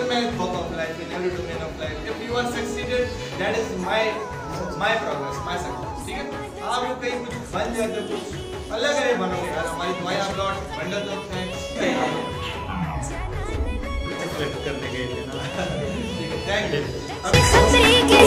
Sir मैं book of life में general to of life if you are successful that is my my progress my success ठीक है? आप लोग कहीं कुछ बन जाते तो अलग है बनोगे यार हमारी तो दुआएँ आप लॉर्ड बंडल तो है। करने के लिए ना। ठीक है थैंक यू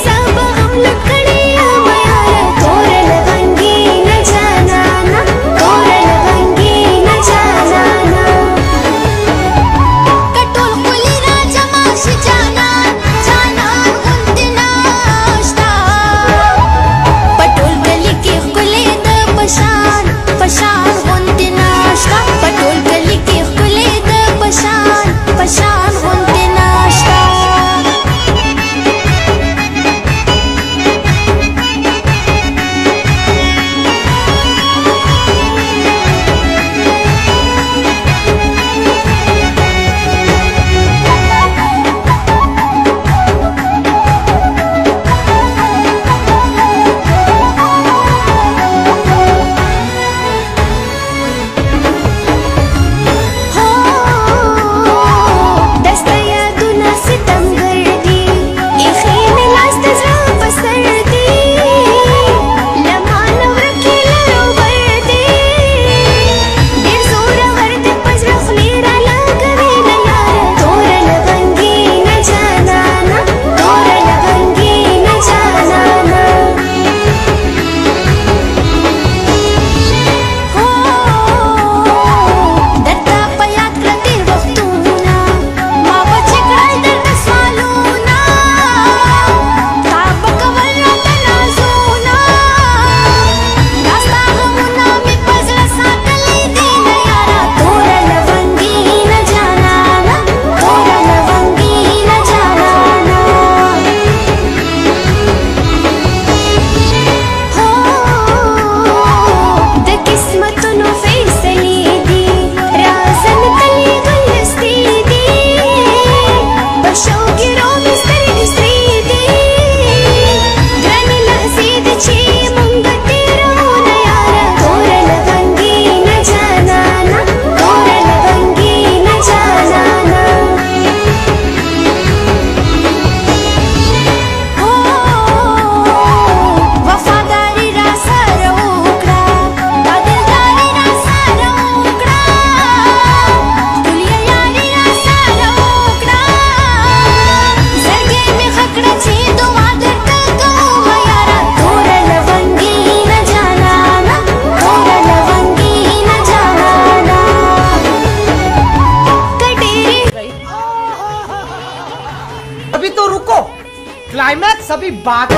कभी बात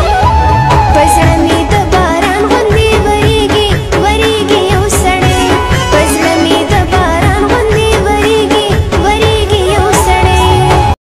पसंद